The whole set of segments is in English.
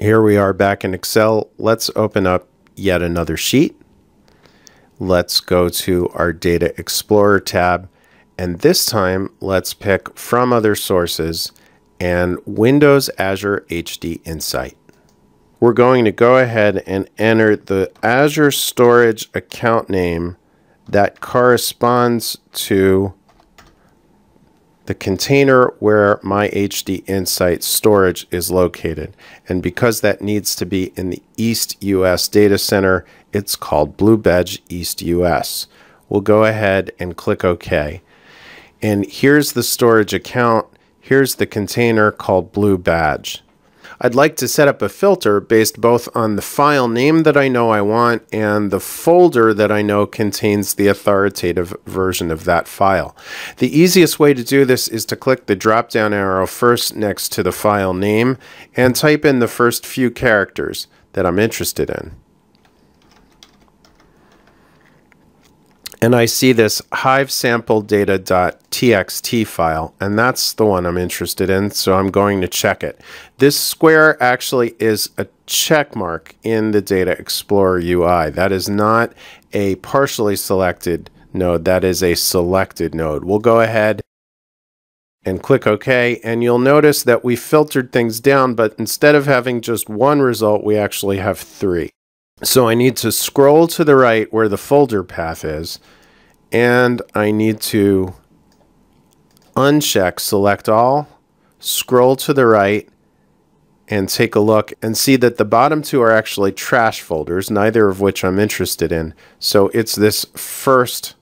Here we are back in Excel. Let's open up yet another sheet. Let's go to our Data Explorer tab. And this time, let's pick from other sources and Windows Azure HD Insight. We're going to go ahead and enter the Azure Storage account name that corresponds to the container where my HD Insight storage is located. And because that needs to be in the East US data center, it's called BlueBadge East US. We'll go ahead and click OK. And here's the storage account. Here's the container called Blue Badge. I'd like to set up a filter based both on the file name that I know I want and the folder that I know contains the authoritative version of that file. The easiest way to do this is to click the drop down arrow first next to the file name and type in the first few characters that I'm interested in. And I see this hive sample data.txt file, and that's the one I'm interested in, so I'm going to check it. This square actually is a check mark in the Data Explorer UI. That is not a partially selected node, that is a selected node. We'll go ahead and click OK, and you'll notice that we filtered things down, but instead of having just one result, we actually have three. So I need to scroll to the right where the folder path is, and I need to uncheck select all, scroll to the right, and take a look and see that the bottom two are actually trash folders, neither of which I'm interested in. So it's this first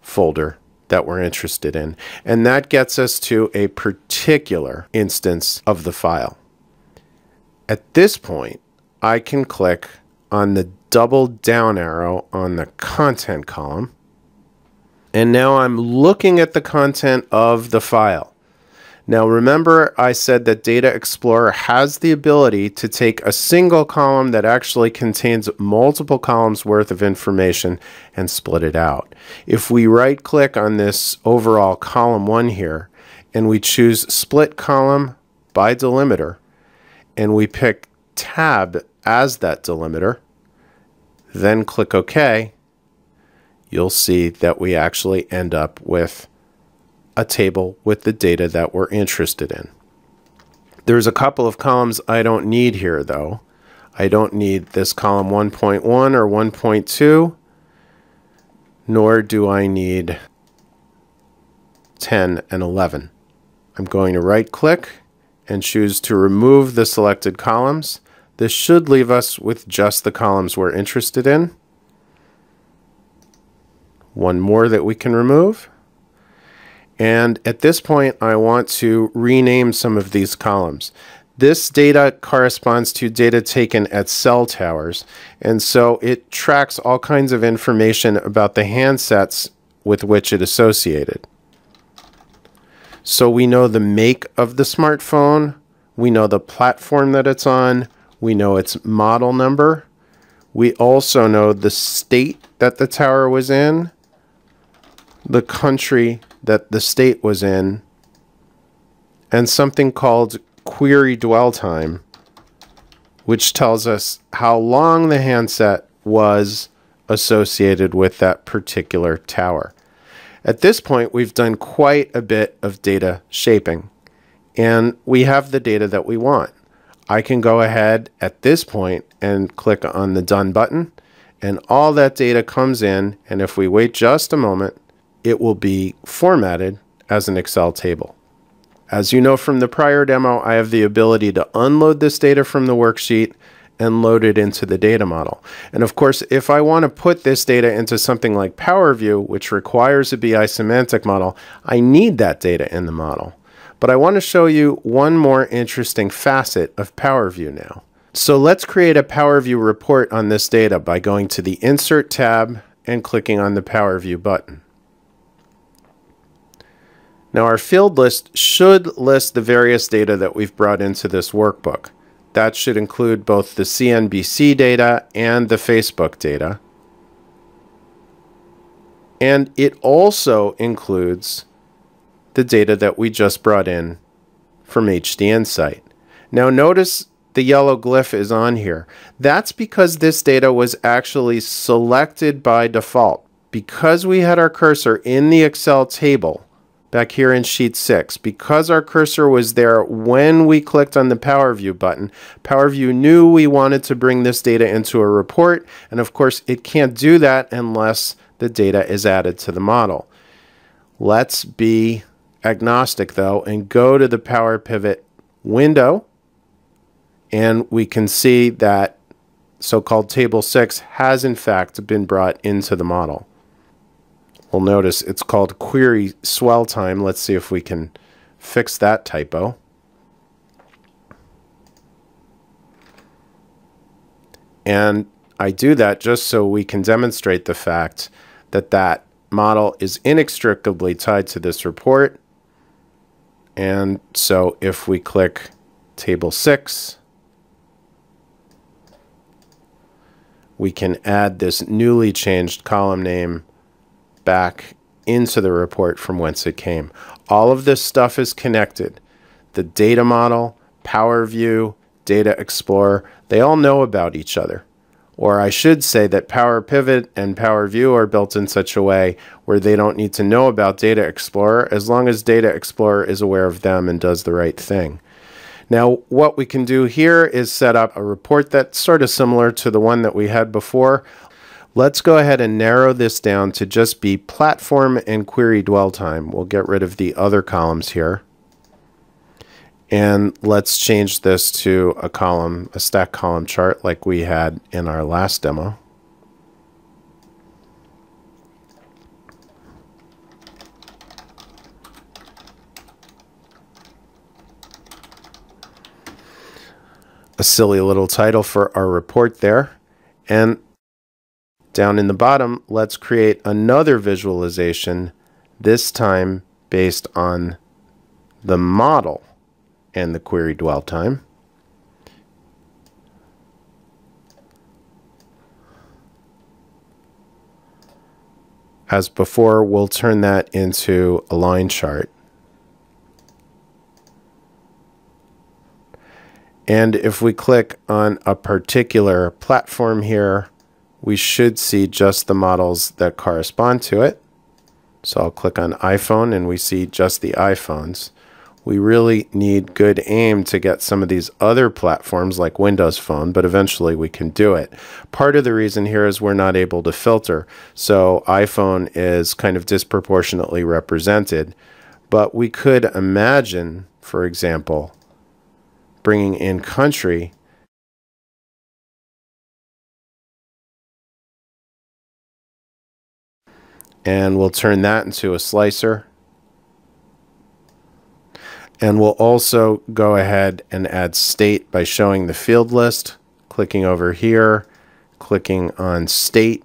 folder that we're interested in. And that gets us to a particular instance of the file. At this point, I can click on the double down arrow on the content column. And now I'm looking at the content of the file. Now remember I said that Data Explorer has the ability to take a single column that actually contains multiple columns worth of information and split it out. If we right click on this overall column 1 here and we choose split column by delimiter and we pick tab as that delimiter, then click OK, you'll see that we actually end up with a table with the data that we're interested in. There's a couple of columns I don't need here though. I don't need this column 1.1 or 1.2, nor do I need 10 and 11. I'm going to right click and choose to remove the selected columns this should leave us with just the columns we're interested in. One more that we can remove. And at this point, I want to rename some of these columns. This data corresponds to data taken at cell towers, and so it tracks all kinds of information about the handsets with which it associated. So we know the make of the smartphone, we know the platform that it's on, we know its model number. We also know the state that the tower was in, the country that the state was in, and something called query dwell time, which tells us how long the handset was associated with that particular tower. At this point, we've done quite a bit of data shaping, and we have the data that we want. I can go ahead at this point and click on the Done button and all that data comes in and if we wait just a moment, it will be formatted as an Excel table. As you know from the prior demo, I have the ability to unload this data from the worksheet and load it into the data model. And of course, if I want to put this data into something like PowerView, which requires a BI semantic model, I need that data in the model. But I want to show you one more interesting facet of PowerView now. So let's create a PowerView report on this data by going to the Insert tab and clicking on the PowerView button. Now our field list should list the various data that we've brought into this workbook. That should include both the CNBC data and the Facebook data. And it also includes the data that we just brought in from HD Insight. Now notice the yellow glyph is on here. That's because this data was actually selected by default. Because we had our cursor in the Excel table back here in sheet 6, because our cursor was there when we clicked on the Power View button, Power View knew we wanted to bring this data into a report, and of course it can't do that unless the data is added to the model. Let's be agnostic though and go to the Power Pivot window and we can see that so-called table 6 has in fact been brought into the model. We'll notice it's called query swell time. Let's see if we can fix that typo. And I do that just so we can demonstrate the fact that that model is inextricably tied to this report. And so if we click table 6, we can add this newly changed column name back into the report from whence it came. All of this stuff is connected. The data model, Power View, Data Explorer, they all know about each other. Or I should say that Power Pivot and Power View are built in such a way where they don't need to know about Data Explorer as long as Data Explorer is aware of them and does the right thing. Now, what we can do here is set up a report that's sort of similar to the one that we had before. Let's go ahead and narrow this down to just be platform and query dwell time. We'll get rid of the other columns here. And let's change this to a column, a stack column chart like we had in our last demo. a silly little title for our report there. And down in the bottom, let's create another visualization, this time based on the model and the query dwell time. As before, we'll turn that into a line chart. And if we click on a particular platform here, we should see just the models that correspond to it. So I'll click on iPhone and we see just the iPhones. We really need good aim to get some of these other platforms like Windows Phone, but eventually we can do it. Part of the reason here is we're not able to filter. So iPhone is kind of disproportionately represented. But we could imagine, for example, bringing in country and we'll turn that into a slicer and we'll also go ahead and add state by showing the field list clicking over here clicking on state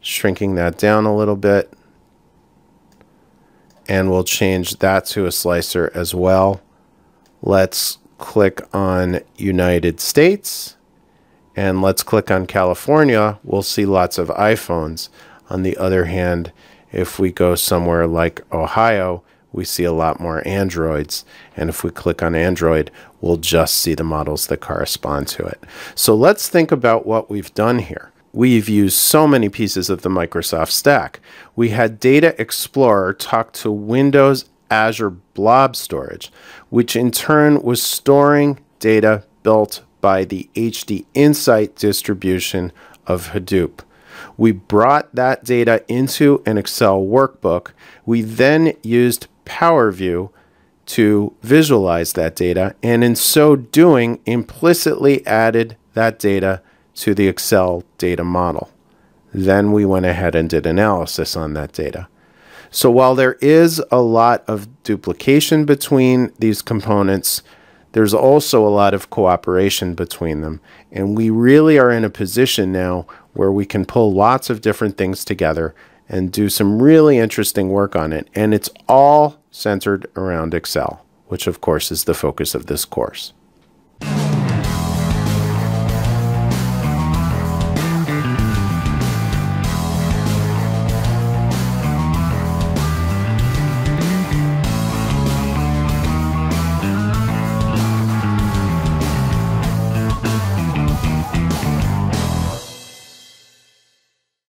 shrinking that down a little bit. And we'll change that to a slicer as well. Let's click on United States and let's click on California, we'll see lots of iPhones. On the other hand, if we go somewhere like Ohio, we see a lot more Androids. And if we click on Android, we'll just see the models that correspond to it. So let's think about what we've done here. We've used so many pieces of the Microsoft stack. We had Data Explorer talk to Windows Azure Blob Storage, which in turn was storing data built by the HD Insight distribution of Hadoop. We brought that data into an Excel workbook. We then used Power View to visualize that data, and in so doing, implicitly added that data to the Excel data model. Then we went ahead and did analysis on that data. So while there is a lot of duplication between these components, there's also a lot of cooperation between them. And we really are in a position now where we can pull lots of different things together and do some really interesting work on it. And it's all centered around Excel, which of course is the focus of this course.